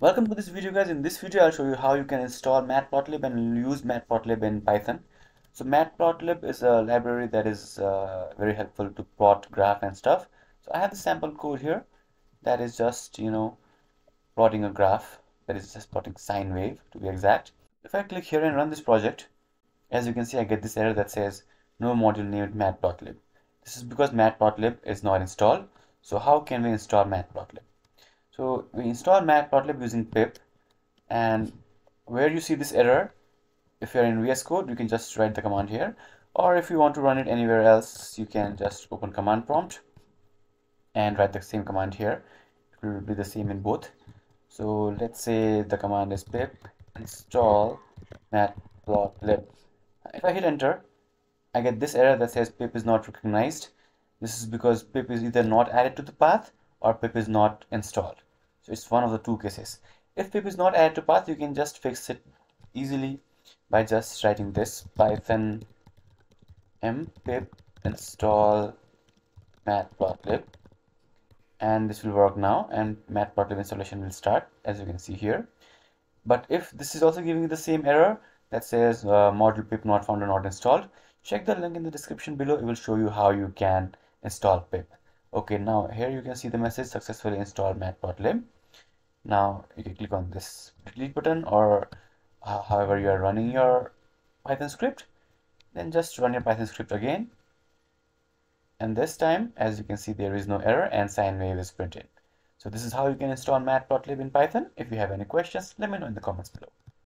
Welcome to this video guys. In this video I'll show you how you can install matplotlib and use matplotlib in Python. So matplotlib is a library that is uh, very helpful to plot graph and stuff. So I have the sample code here that is just you know plotting a graph that is just plotting sine wave to be exact. If I click here and run this project as you can see I get this error that says no module named matplotlib. This is because matplotlib is not installed. So how can we install matplotlib? So we install matplotlib using pip and where you see this error, if you're in VS Code, you can just write the command here. Or if you want to run it anywhere else, you can just open command prompt and write the same command here. It will be the same in both. So let's say the command is pip install matplotlib. If I hit enter, I get this error that says pip is not recognized. This is because pip is either not added to the path or pip is not installed. So it's one of the two cases. If pip is not added to path, you can just fix it easily by just writing this python m pip install matplotlib and this will work now and matplotlib installation will start as you can see here. But if this is also giving you the same error that says uh, module pip not found or not installed check the link in the description below. It will show you how you can install pip. Okay now here you can see the message successfully installed matplotlib now you can click on this delete button or uh, however you are running your python script then just run your python script again. And this time as you can see there is no error and sine wave is printed. So this is how you can install matplotlib in python. If you have any questions let me know in the comments below